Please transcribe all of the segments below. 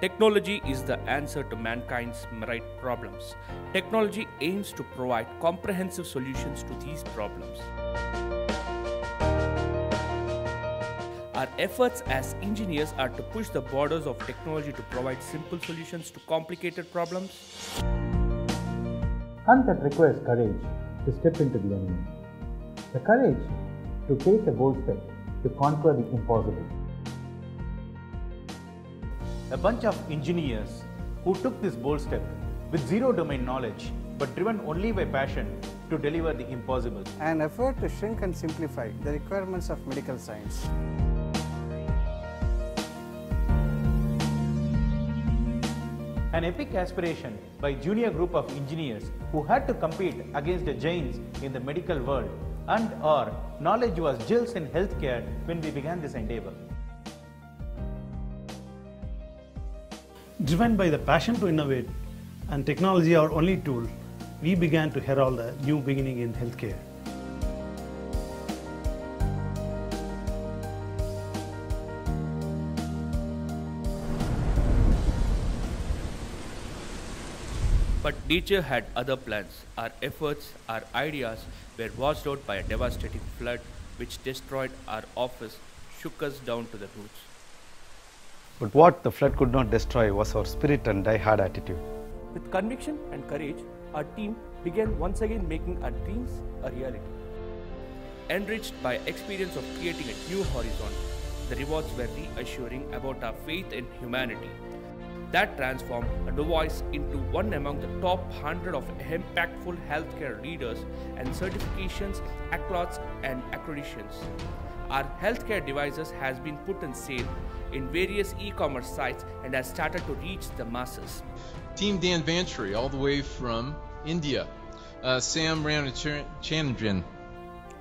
Technology is the answer to mankind's myriad problems. Technology aims to provide comprehensive solutions to these problems. Our efforts as engineers are to push the borders of technology to provide simple solutions to complicated problems. and that requires courage to step into the unknown. The courage to take a bold step to conquer the impossible. A bunch of engineers who took this bold step with zero domain knowledge but driven only by passion to deliver the impossible. an effort to shrink and simplify the requirements of medical science. An epic aspiration by junior group of engineers who had to compete against the giants in the medical world and our knowledge was Jills in healthcare when we began this endeavor. Driven by the passion to innovate and technology our only tool, we began to herald a new beginning in healthcare. But nature had other plans. Our efforts, our ideas were washed out by a devastating flood which destroyed our office, shook us down to the roots. But what the flood could not destroy was our spirit and die-hard attitude. With conviction and courage, our team began once again making our dreams a reality. Enriched by experience of creating a new horizon, the rewards were reassuring about our faith in humanity. That transformed a device into one among the top 100 of impactful healthcare leaders and certifications, accolades, and accreditations. Our healthcare devices has been put on sale in various e-commerce sites and has started to reach the masses. Team Danvantri, all the way from India. Uh, Sam Ramachandran.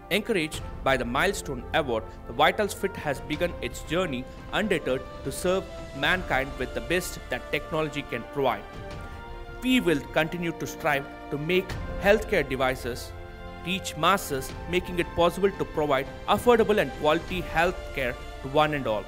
Encouraged by the Milestone Award, the Vitals Fit has begun its journey undeterred to serve mankind with the best that technology can provide. We will continue to strive to make healthcare devices reach masses, making it possible to provide affordable and quality healthcare to one and all.